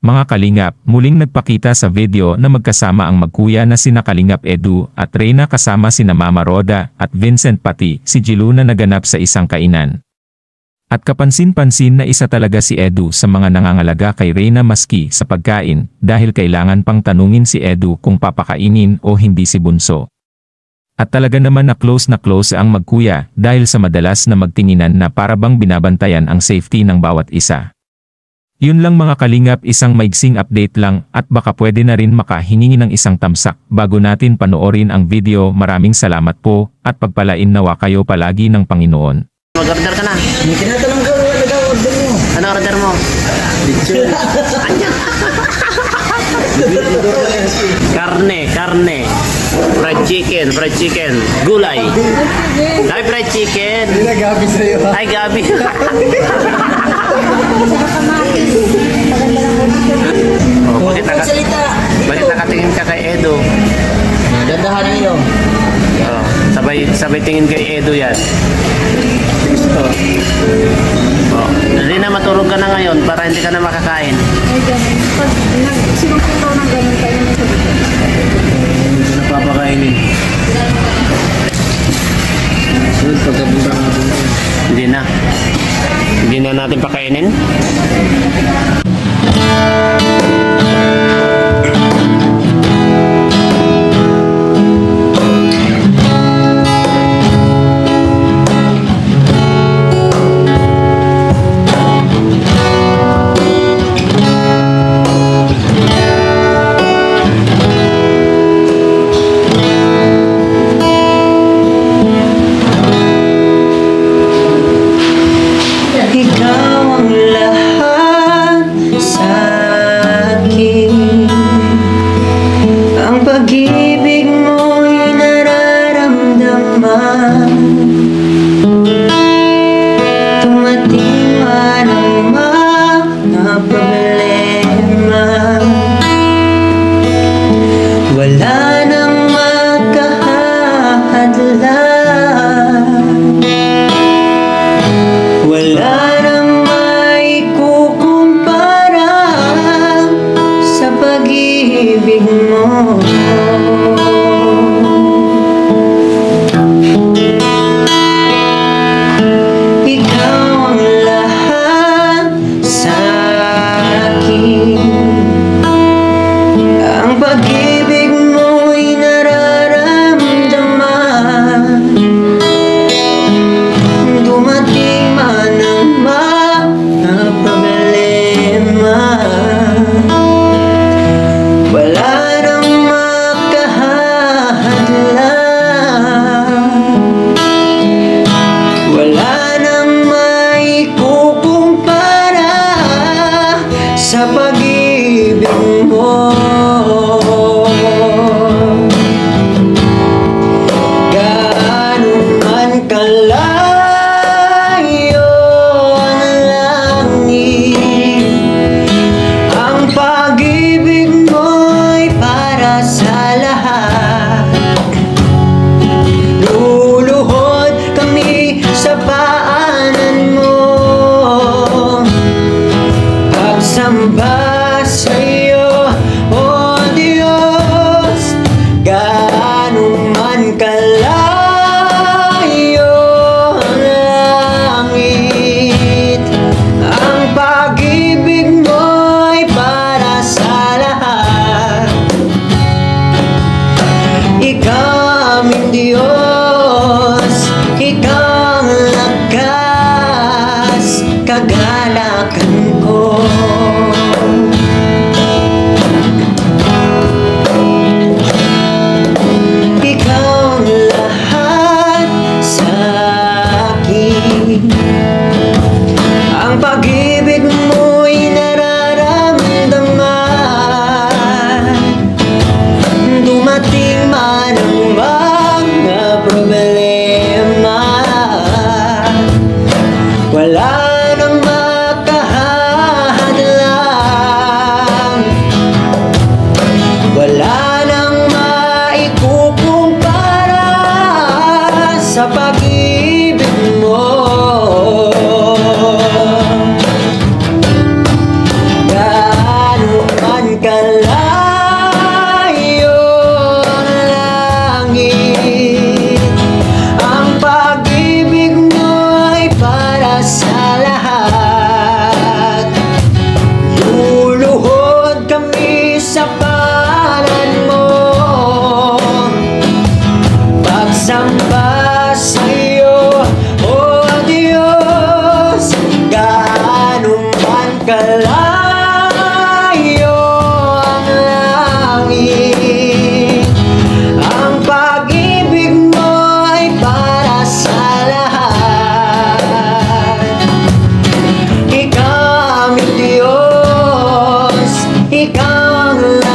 Mga Kalingap, muling nagpakita sa video na magkasama ang magkuya na sina Kalingap Edu at Reyna kasama sina Mama Roda at Vincent pati si Jilu na naganap sa isang kainan. At kapansin-pansin na isa talaga si Edu sa mga nangangalaga kay Reyna maski sa pagkain dahil kailangan pang tanungin si Edu kung papakainin o hindi si Bunso. At talaga naman na close na close ang magkuya dahil sa madalas na magtinginan na parabang binabantayan ang safety ng bawat isa. Yun lang mga kalingap isang maigsing update lang at baka pwede na rin makahiningi ng isang tamsak bago natin panoorin ang video. Maraming salamat po at pagpalain nawa kayo palagi ng Panginoon. Mag-order ka na. May tinatanong ko, ano daw order mo? Ano order mo? Lechon. Karne, karne. Fried chicken, fried chicken. Gulay. Ay, fried chicken. Ginagabi sa'yo. Ay, gabi. oh, bakit, naka, bakit nakatingin ka kay Edo? Dandahan ninyo. Oh, sabay, sabay tingin kay Edo yan. Gusto. Oh, hindi na matulog ka na ngayon para hindi ka na makakain. Ay, ganun. Pag nagsinumpong ng ganun tayo Hindi na papakainin. Sunod, pagkapunta nga. Hindi na. Hindi na natin pakainin. Sa pag-ibig Gaano man kalayo all the